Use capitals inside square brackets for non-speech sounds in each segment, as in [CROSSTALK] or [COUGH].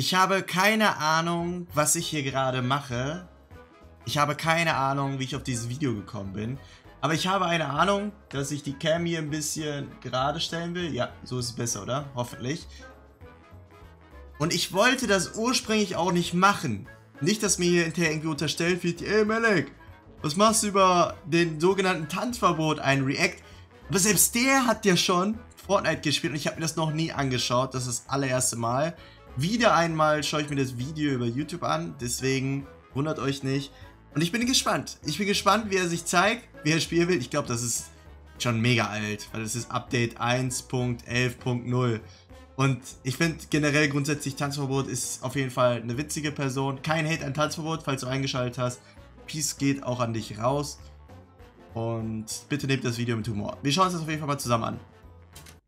Ich habe keine Ahnung, was ich hier gerade mache. Ich habe keine Ahnung, wie ich auf dieses Video gekommen bin. Aber ich habe eine Ahnung, dass ich die Cam hier ein bisschen gerade stellen will. Ja, so ist es besser, oder? Hoffentlich. Und ich wollte das ursprünglich auch nicht machen. Nicht, dass mir hier hinterher irgendwie unterstellt wird, ey Melek, was machst du über den sogenannten Tanzverbot, ein React? Aber selbst der hat ja schon Fortnite gespielt und ich habe mir das noch nie angeschaut. Das ist das allererste Mal. Wieder einmal schaue ich mir das Video über YouTube an, deswegen wundert euch nicht. Und ich bin gespannt. Ich bin gespannt, wie er sich zeigt, wie er spielen will. Ich glaube, das ist schon mega alt, weil das ist Update 1.11.0. Und ich finde generell grundsätzlich Tanzverbot ist auf jeden Fall eine witzige Person. Kein Hate an Tanzverbot, falls du eingeschaltet hast. Peace geht auch an dich raus. Und bitte nehmt das Video mit Humor. Wir schauen uns das auf jeden Fall mal zusammen an.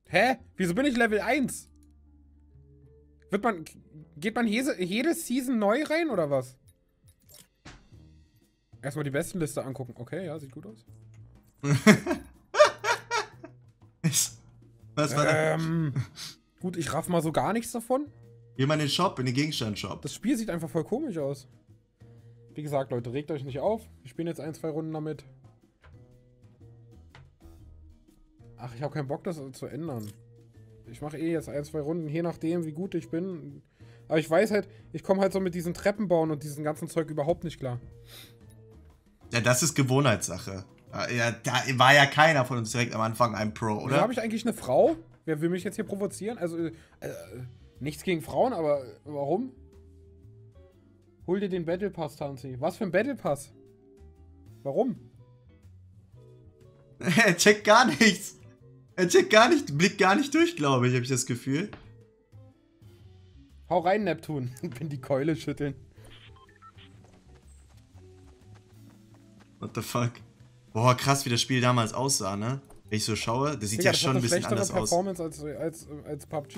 Hä? Wieso bin ich Level 1? Wird man. Geht man jede, Season neu rein oder was? Erstmal die besten Liste angucken. Okay, ja, sieht gut aus. [LAUGHS] was war ähm, Gut, ich raff mal so gar nichts davon. Geh mal in den Shop, in den Gegenstandshop. Das Spiel sieht einfach voll komisch aus. Wie gesagt, Leute, regt euch nicht auf. Wir spielen jetzt ein, zwei Runden damit. Ach, ich habe keinen Bock, das zu ändern. Ich mache eh jetzt ein, zwei Runden, je nachdem, wie gut ich bin. Aber ich weiß halt, ich komme halt so mit diesen Treppenbauen und diesem ganzen Zeug überhaupt nicht klar. Ja, das ist Gewohnheitssache. Ja, da war ja keiner von uns direkt am Anfang ein Pro, oder? habe ich eigentlich eine Frau? Wer will mich jetzt hier provozieren? Also, äh, nichts gegen Frauen, aber warum? Hol dir den Battle Pass, Tanzi. Was für ein Battle Pass? Warum? [LAUGHS] checkt gar nichts. Er checkt gar nicht, blickt gar nicht durch, glaube ich, habe ich das Gefühl. Hau rein, Neptun. [LAUGHS] Bin die Keule schütteln. What the fuck? Boah, krass, wie das Spiel damals aussah, ne? Wenn ich so schaue, das sieht Digga, ja schon ein bisschen anders Performance aus. Performance als, als, als PUBG.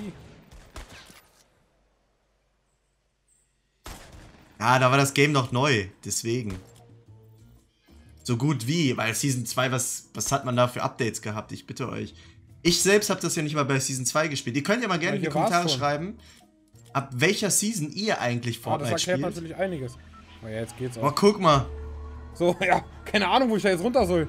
Ja, da war das Game noch neu, deswegen. So gut wie, weil Season 2, was, was hat man da für Updates gehabt? Ich bitte euch. Ich selbst habe das ja nicht mal bei Season 2 gespielt. Ihr könnt ja mal gerne ja, in die Kommentare schreiben, ab welcher Season ihr eigentlich Fortnite spielt. Oh, das erklärt spielt. natürlich einiges. Aber ja, jetzt geht's auch. Oh, guck mal. So, [LAUGHS] ja, keine Ahnung, wo ich da jetzt runter soll.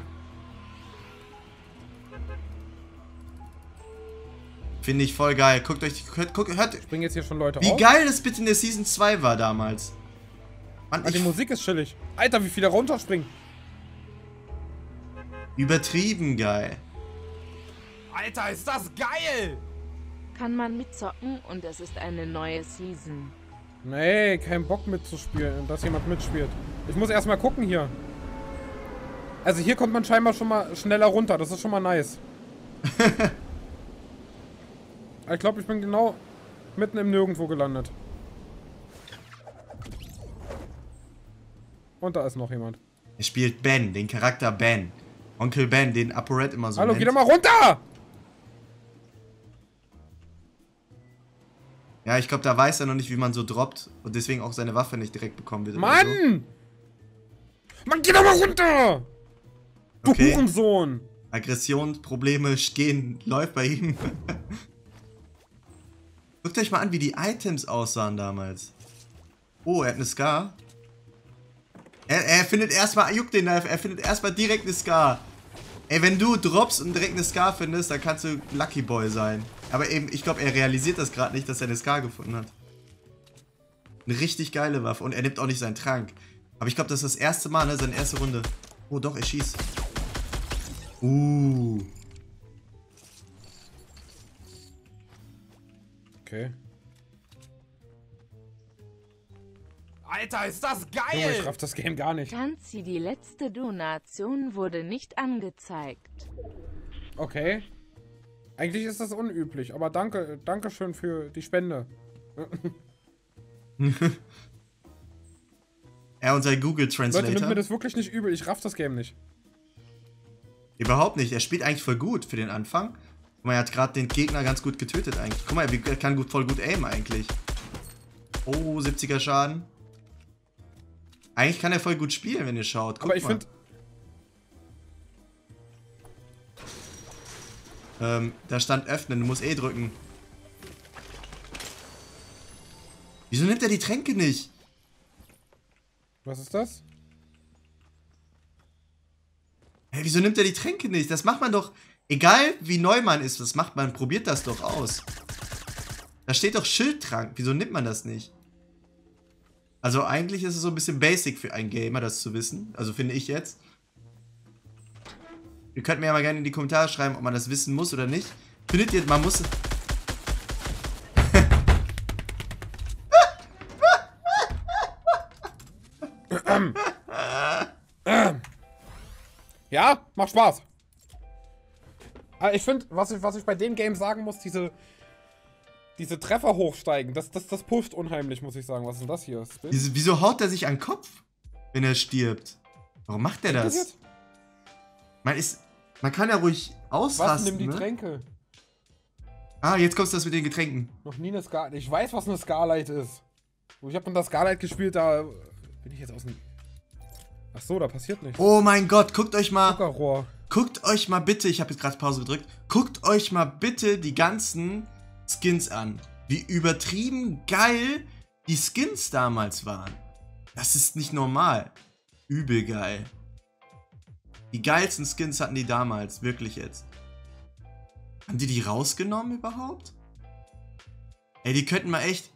Finde ich voll geil. Guckt euch, hört, hört, hört. Springen jetzt hier schon Leute Wie auf. geil das bitte in der Season 2 war damals. Mann, ah, die Musik ist chillig. Alter, wie viele runterspringen. Übertrieben geil. Alter, ist das geil! Kann man mitzocken und es ist eine neue Season. Nee, kein Bock mitzuspielen, dass jemand mitspielt. Ich muss erstmal gucken hier. Also hier kommt man scheinbar schon mal schneller runter. Das ist schon mal nice. [LAUGHS] ich glaube, ich bin genau mitten im Nirgendwo gelandet. Und da ist noch jemand. Er spielt Ben, den Charakter Ben. Onkel Ben, den ApoRed immer so Hallo, nennt. geh doch mal runter! Ja, ich glaube, da weiß er noch nicht, wie man so droppt und deswegen auch seine Waffe nicht direkt bekommen wird. Mann! So. Mann, geh doch mal runter! Du okay. Hurensohn! Aggressionsprobleme gehen, läuft bei ihm. [LAUGHS] Guckt euch mal an, wie die Items aussahen damals. Oh, er hat eine Scar. Er, er findet erstmal, juckt den, er findet erstmal direkt eine Scar. Ey, wenn du droppst und direkt eine Scar findest, dann kannst du Lucky Boy sein. Aber eben, ich glaube, er realisiert das gerade nicht, dass er eine Scar gefunden hat. Eine richtig geile Waffe. Und er nimmt auch nicht seinen Trank. Aber ich glaube, das ist das erste Mal, ne? Seine erste Runde. Oh, doch, er schießt. Uh. Okay. Alter, ist das geil! Junge, ich raff das Game gar nicht. Tanzi, die letzte Donation wurde nicht angezeigt. Okay. Eigentlich ist das unüblich, aber danke, danke schön für die Spende. er und sein Google Translator. Leute, nimmt mir das wirklich nicht übel. Ich raff das Game nicht. Überhaupt nicht. Er spielt eigentlich voll gut für den Anfang. Guck mal, er hat gerade den Gegner ganz gut getötet eigentlich. Guck mal, er kann gut, voll gut aimen eigentlich. Oh, 70er Schaden. Eigentlich kann er voll gut spielen, wenn ihr schaut. Guck Aber ich finde... Ähm, da stand öffnen, du musst eh drücken. Wieso nimmt er die Tränke nicht? Was ist das? Hä, wieso nimmt er die Tränke nicht? Das macht man doch, egal wie neu man ist, was macht man? Probiert das doch aus. Da steht doch Schildtrank. Wieso nimmt man das nicht? Also eigentlich ist es so ein bisschen basic für einen Gamer, das zu wissen. Also finde ich jetzt. Ihr könnt mir ja mal gerne in die Kommentare schreiben, ob man das wissen muss oder nicht. Findet ihr, man muss... Ja, macht Spaß. Aber ich finde, was ich, was ich bei dem Game sagen muss, diese, diese Treffer hochsteigen, das, das, das pusht unheimlich, muss ich sagen. Was ist denn das hier? Spin? Wieso, haut er sich an den Kopf, wenn er stirbt? Warum macht er das? Passiert? Man, ist, man kann ja ruhig Was ausrasten, nimm die ne? Tränke? Ah, jetzt kommst du das mit den Getränken. Noch nie eine Scar. Ich weiß, was eine Scarlight ist. Ich habe das Scarlight gespielt, da bin ich jetzt aus dem. Ach so, da passiert nichts. Oh mein Gott, guckt euch mal... Zuckerrohr. Guckt euch mal bitte, ich habe jetzt gerade Pause gedrückt, guckt euch mal bitte die ganzen Skins an. Wie übertrieben geil die Skins damals waren. Das ist nicht normal. Übel geil. Die geilsten Skins hatten die damals, wirklich jetzt. Haben die die rausgenommen überhaupt? Ey, die könnten mal echt...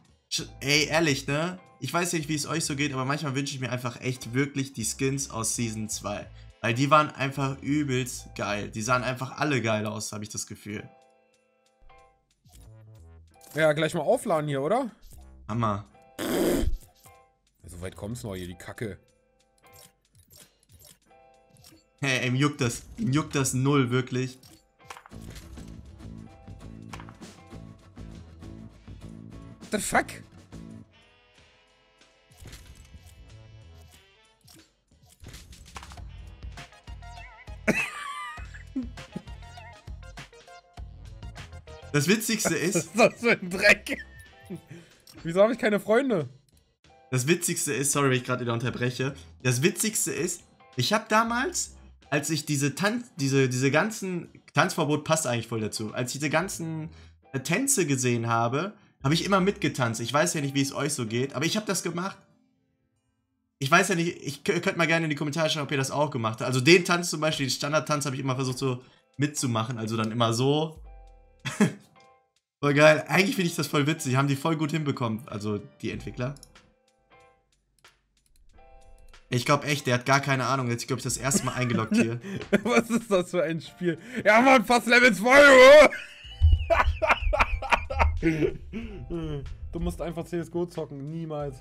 Ey, ehrlich, ne? Ich weiß nicht, wie es euch so geht, aber manchmal wünsche ich mir einfach echt wirklich die Skins aus Season 2. Weil die waren einfach übelst geil. Die sahen einfach alle geil aus, habe ich das Gefühl. Ja, gleich mal aufladen hier, oder? Hammer. So weit kommt's noch hier, die Kacke. Hey, ihm juckt das. Ihm juckt das null, wirklich. The fuck? Das Witzigste [LAUGHS] Was ist, ist das für ein Dreck? Wieso habe ich keine Freunde? das Witzigste ist, sorry, wenn ich gerade wieder unterbreche. Das Witzigste ist, ich habe damals, als ich diese Tanz, diese, diese ganzen, Tanzverbot passt eigentlich voll dazu, als ich diese ganzen äh, Tänze gesehen habe, habe ich immer mitgetanzt. Ich weiß ja nicht, wie es euch so geht, aber ich habe das gemacht. Ich weiß ja nicht, ich kö- könnt mal gerne in die Kommentare schreiben, ob ihr das auch gemacht habt. Also den Tanz zum Beispiel, den Standardtanz habe ich immer versucht so mitzumachen, also dann immer so. [LAUGHS] voll geil. Eigentlich finde ich das voll witzig, haben die voll gut hinbekommen, also die Entwickler. Ich glaube echt, der hat gar keine Ahnung. Jetzt glaube ich das erste Mal eingeloggt hier. [LAUGHS] Was ist das für ein Spiel? Ja, Mann, fast Level 2, oh! Du musst einfach CSGO zocken, niemals.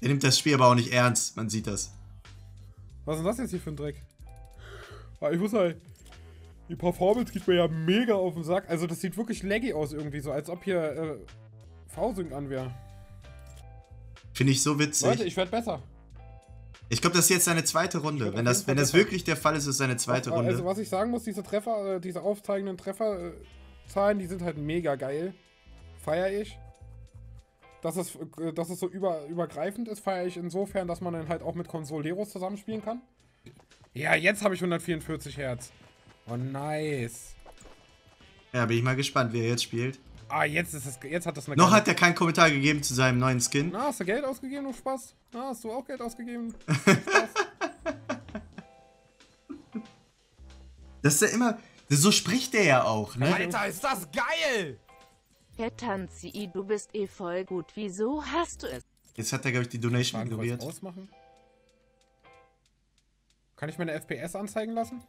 Der nimmt das Spiel aber auch nicht ernst. Man sieht das. Was ist denn das jetzt hier für ein Dreck? Ah, ich muss halt. Die Performance geht mir ja mega auf den Sack. Also, das sieht wirklich laggy aus irgendwie, so als ob hier äh, V-Sync an wäre. Finde ich so witzig. Leute, ich werde besser. Ich glaube, das ist jetzt seine zweite Runde. Wenn das, wenn das wirklich der Fall ist, ist es seine zweite Also, Runde. was ich sagen muss, diese Treffer, äh, diese aufzeigenden Trefferzahlen, die sind halt mega geil. Feier ich. Dass es, äh, dass es so über, übergreifend ist, feiere ich insofern, dass man dann halt auch mit Consoleros zusammenspielen kann. Ja, jetzt habe ich 144 Hertz. Oh, nice. Ja, bin ich mal gespannt, wie er jetzt spielt. Ah, jetzt ist es, jetzt hat das eine Noch hat er keinen Kommentar gegeben zu seinem neuen Skin. Na, hast du Geld ausgegeben, du Spaß? Na, hast du auch Geld ausgegeben? [LAUGHS] Das ist ja immer. So spricht der ja auch, ne? Alter, ist das geil! Ketanzi, du bist eh voll gut. Wieso hast du es? Jetzt hat er, glaube ich, die Donation kurz ignoriert. ausmachen. Kann ich meine FPS anzeigen lassen?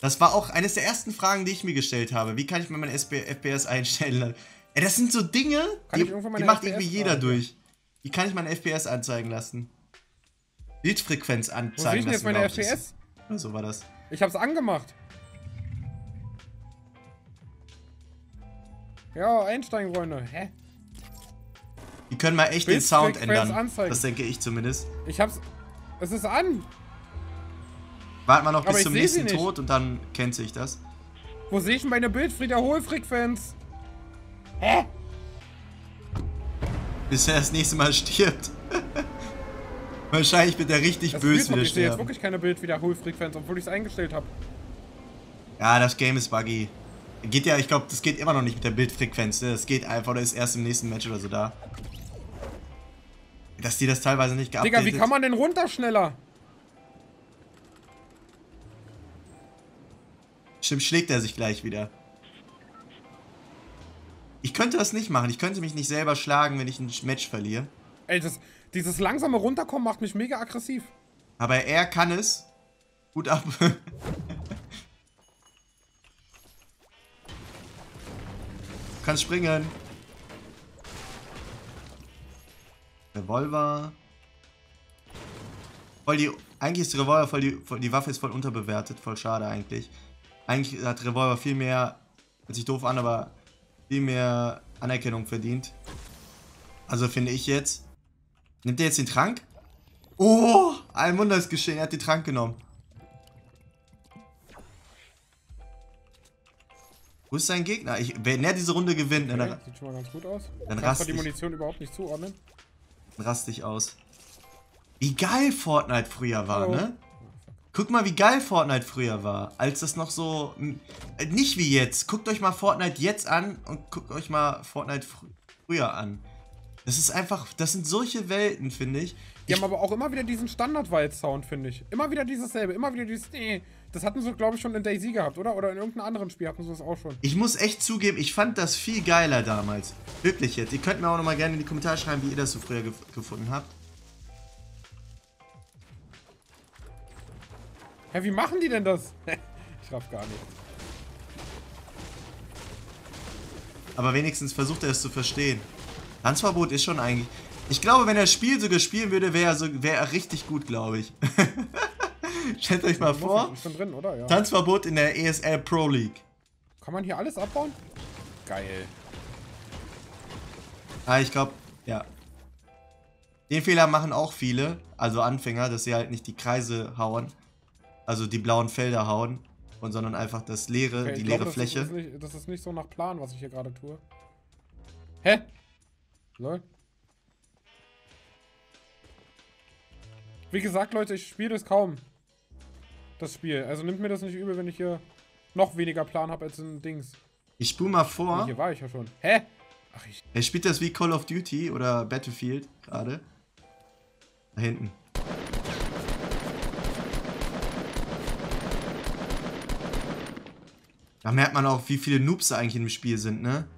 Das war auch eines der ersten Fragen, die ich mir gestellt habe. Wie kann ich mir meine SP FPS einstellen lassen? Ey, das sind so Dinge, die, die meine macht irgendwie jeder durch. Wie kann ich meine FPS anzeigen lassen? Bildfrequenz Wo anzeigen jetzt lassen. meine glaub ich, ist- FPS? Oder so war das. Ich hab's angemacht. Ja, einsteigen, Freunde. Hä? Die können mal echt den Sound ändern. anzeigen. Das denke ich zumindest. Ich hab's. Es ist an. Warten wir noch bis zum nächsten. Tod und dann kennt sich das. Wo sehe ich denn meine Bildwiederholfrequenz? Hä? Bis er das nächste Mal stirbt. [LAUGHS] Wahrscheinlich wird er richtig Das böse wieder ich sehe jetzt wirklich keine Bildwiederholfrequenz, obwohl ich es eingestellt habe. Ja, das Game ist buggy. Geht ja, ich glaube, das geht immer noch nicht mit der Bildfrequenz. Ne? Das geht einfach, oder ist erst im nächsten Match oder so da. dass die das teilweise nicht geupdatet Digga, wie kann man denn runter schneller? Stimmt, schlägt er sich gleich wieder. Ich könnte das nicht machen. Ich könnte mich nicht selber schlagen, wenn ich ein Match verliere. Ey, das, dieses langsame Runterkommen macht mich mega aggressiv. Aber er kann es. Gut ab. du [LAUGHS] kannst springen. Revolver. Voll die. Eigentlich ist die Revolver voll die. Voll, die Waffe ist voll unterbewertet. Voll schade eigentlich. Eigentlich hat Revolver viel mehr. Hört sich doof an, aber viel mehr Anerkennung verdient. Also finde ich jetzt. Nimmt er jetzt den Trank? Oh, ein Wunder ist geschehen. Er hat den Trank genommen. Wo ist sein Gegner? Ich, wenn er diese Runde gewinnt, Okay, dann, sieht schon mal ganz gut aus. Dann Kannst rast du die ich. Munition überhaupt nicht zuordnen? dann raste ich aus. Wie geil Fortnite früher war, Oh. ne? Guck mal, wie geil Fortnite früher war. Als das noch so. äh, Nicht wie jetzt. Guckt euch mal Fortnite jetzt an und guckt euch mal Fortnite fr früher an. Das ist einfach. Das sind solche Welten, finde ich. Die ich haben aber auch immer wieder diesen Standard-Wald-Sound, finde ich. Immer wieder dieses selbe, immer wieder dieses. Nee. Das hatten sie, glaube ich, schon in Daisy gehabt, oder? Oder in irgendeinem anderen Spiel hatten sie das auch schon. Ich muss echt zugeben, ich fand das viel geiler damals. Wirklich jetzt. Ihr könnt mir auch nochmal gerne in die Kommentare schreiben, wie ihr das so früher gef gefunden habt. Hä, wie machen die denn das? [LAUGHS] ich raff gar nicht. Aber wenigstens versucht er es zu verstehen. Tanzverbot ist schon eigentlich. Ich glaube, wenn er das Spiel sogar spielen würde, wäre er, so, wär er richtig gut, glaube ich. [LAUGHS] Stellt euch mal vor. drin? Ja. Tanzverbot in der ESL Pro League. Kann man hier alles abbauen? Geil. Ah, ich glaube, ja. Den Fehler machen auch viele, also Anfänger, dass sie halt nicht die Kreise hauen, also die blauen Felder hauen, und sondern einfach das leere, Okay, die leere glaub, Fläche. Das, ist nicht, das ist nicht so nach Plan, was ich hier gerade tue. Hä? Lol. Wie gesagt, Leute, ich spiele das kaum. Das Spiel. Also nimmt mir das nicht übel, wenn ich hier noch weniger Plan habe als in Dings. Ich spule mal vor. Hier war ich ja schon. Hä? Ach, ich. Er spielt das wie Call of Duty oder Battlefield gerade. Da hinten. Da merkt man auch, wie viele Noobs da eigentlich im Spiel sind, ne?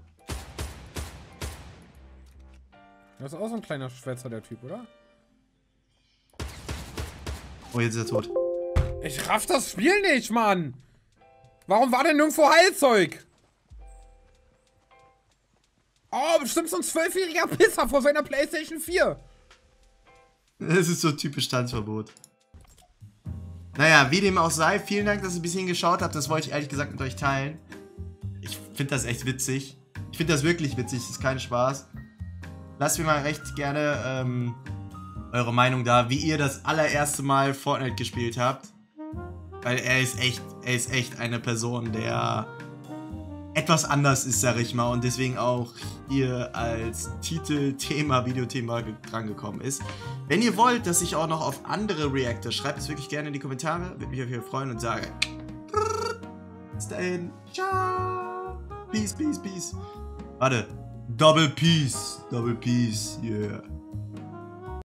Das ist auch so ein kleiner Schwätzer, der Typ, oder? Oh, jetzt ist er tot. Ich raff das Spiel nicht, Mann! Warum war denn nirgendwo Heilzeug? Oh, bestimmt so ein zwölfjähriger Pisser vor seiner Playstation 4. Das ist so typisch Tanzverbot. Naja, wie dem auch sei, vielen Dank, dass ihr bis hierhin geschaut habt. Das wollte ich ehrlich gesagt mit euch teilen. Ich finde das echt witzig. Ich finde das wirklich witzig, das ist kein Spaß. Lasst mir mal recht gerne ähm, eure Meinung da, wie ihr das allererste Mal Fortnite gespielt habt. Weil er ist echt, er ist echt eine Person, der etwas anders ist, sag ich mal, und deswegen auch hier als Titel, Thema, Videothema ge- drangekommen ist. Wenn ihr wollt, dass ich auch noch auf andere reacte, schreibt es wirklich gerne in die Kommentare. Würde mich auf jeden Fall freuen und sage. Bis dahin. Ciao. Peace, peace, peace. Warte. Double Peace. Double Peace. Yeah.